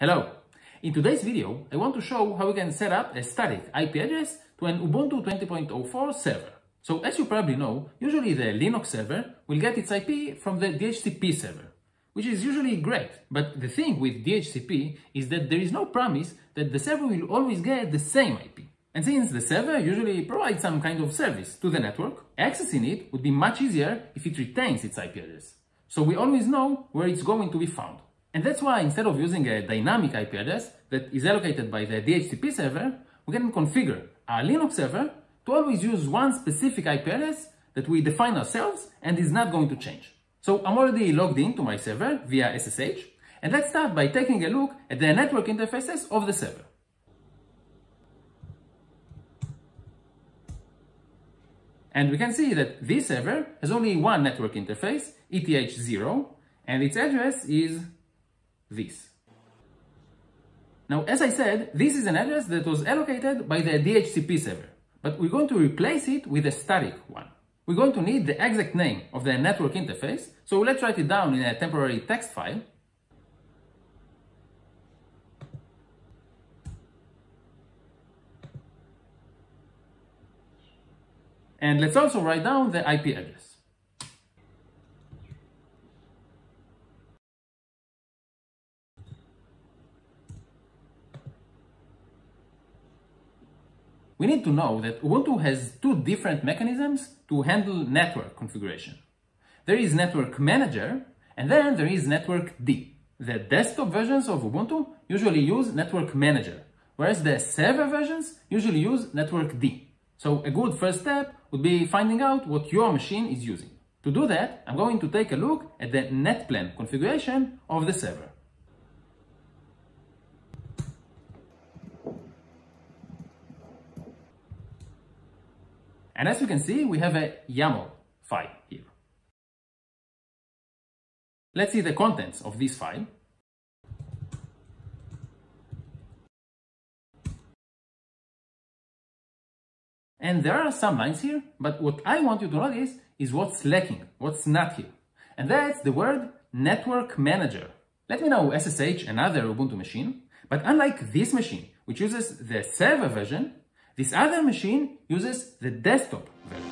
Hello! In today's video, I want to show how we can set up a static IP address to an Ubuntu 20.04 server. So as you probably know, usually the Linux server will get its IP from the DHCP server, which is usually great. But the thing with DHCP is that there is no promise that the server will always get the same IP. And since the server usually provides some kind of service to the network, accessing it would be much easier if it retains its IP address. So we always know where it's going to be found. And that's why instead of using a dynamic IP address that is allocated by the DHCP server, we can configure our Linux server to always use one specific IP address that we define ourselves and is not going to change. So I'm already logged into my server via SSH, and let's start by taking a look at the network interfaces of the server. And we can see that this server has only one network interface, ETH0, and its address is this. Now, as I said, this is an address that was allocated by the DHCP server, but we're going to replace it with a static one. We're going to need the exact name of the network interface, so let's write it down in a temporary text file. And let's also write down the IP address. We need to know that Ubuntu has two different mechanisms to handle network configuration. There is Network Manager, and then there is Network D. The desktop versions of Ubuntu usually use Network Manager, whereas the server versions usually use networkd. So a good first step would be finding out what your machine is using. To do that, I'm going to take a look at the NetPlan configuration of the server. And as you can see, we have a YAML file here. Let's see the contents of this file. And there are some lines here, but what I want you to notice is what's lacking, what's not here. And that's the word network manager. Let me now SSH another Ubuntu machine, but unlike this machine, which uses the server version, this other machine uses the desktop version.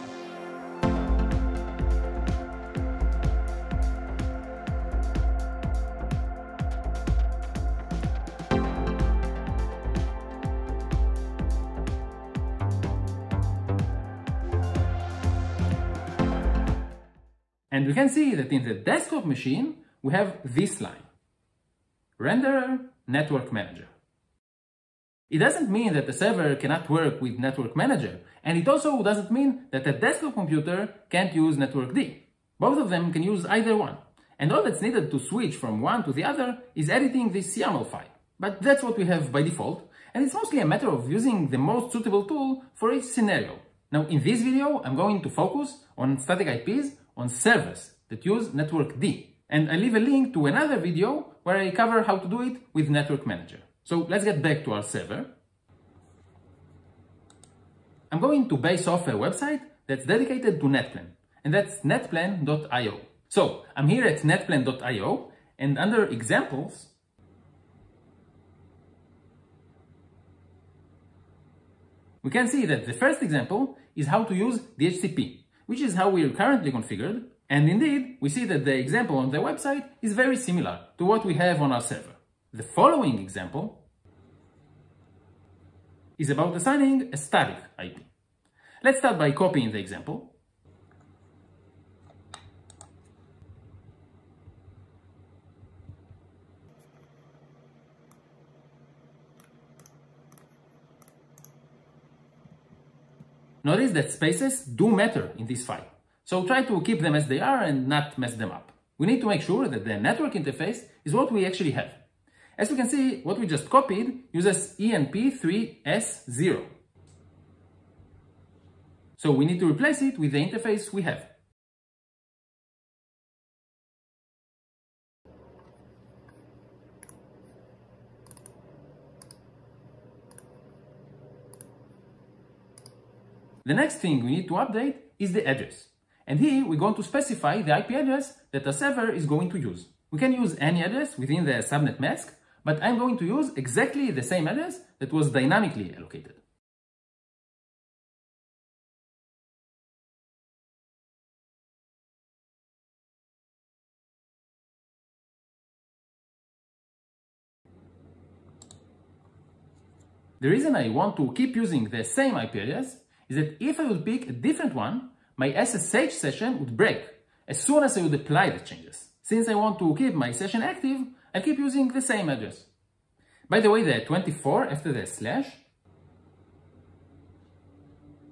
And we can see that in the desktop machine, we have this line, renderer network manager. It doesn't mean that the server cannot work with Network Manager, and it also doesn't mean that a desktop computer can't use networkd. Both of them can use either one, and all that's needed to switch from one to the other is editing this YAML file. But that's what we have by default, and it's mostly a matter of using the most suitable tool for each scenario. Now in this video, I'm going to focus on static IPs on servers that use networkd, and I leave a link to another video where I cover how to do it with Network Manager. So let's get back to our server. I'm going to base off a website that's dedicated to NetPlan, and that's netplan.io. So I'm here at netplan.io, and under examples, we can see that the first example is how to use DHCP, which is how we are currently configured, and indeed, we see that the example on the website is very similar to what we have on our server. The following example is about assigning a static IP. Let's start by copying the example. Notice that spaces do matter in this file, so try to keep them as they are and not mess them up. We need to make sure that the network interface is what we actually have. As you can see, what we just copied uses ENP3S0. So we need to replace it with the interface we have. The next thing we need to update is the address. And here we're going to specify the IP address that the server is going to use. We can use any address within the subnet mask, but I'm going to use exactly the same address that was dynamically allocated. The reason I want to keep using the same IP address is that if I would pick a different one, my SSH session would break as soon as I would apply the changes. Since I want to keep my session active, I keep using the same address. By the way, the 24 after the slash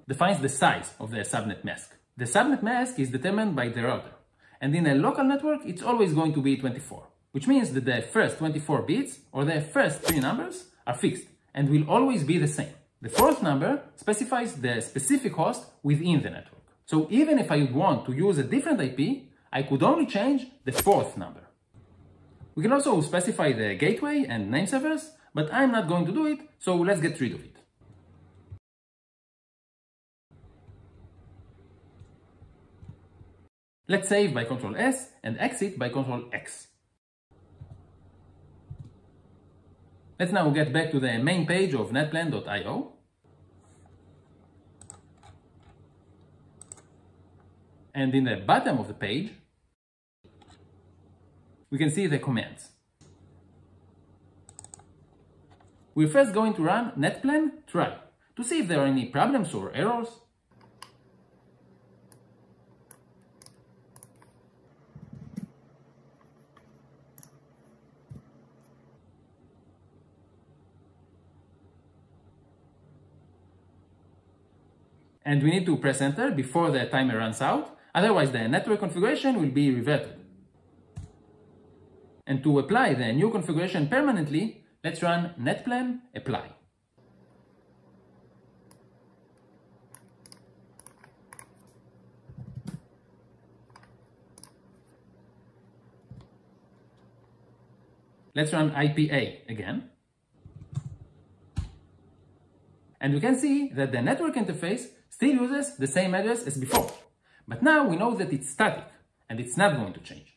defines the size of the subnet mask. The subnet mask is determined by the router, and in a local network, it's always going to be 24, which means that the first 24 bits or the first three numbers are fixed and will always be the same. The fourth number specifies the specific host within the network. So even if I want to use a different IP, I could only change the fourth number. We can also specify the gateway and name servers, but I'm not going to do it, so let's get rid of it. Let's save by Ctrl S and exit by Ctrl X. Let's now get back to the main page of netplan.io. And in the bottom of the page, we can see the commands. We're first going to run netplan try to see if there are any problems or errors and we need to press enter before the timer runs out, otherwise the network configuration will be reverted. And to apply the new configuration permanently, let's run netplan apply. Let's run IPA again. And we can see that the network interface still uses the same address as before. But now we know that it's static and it's not going to change.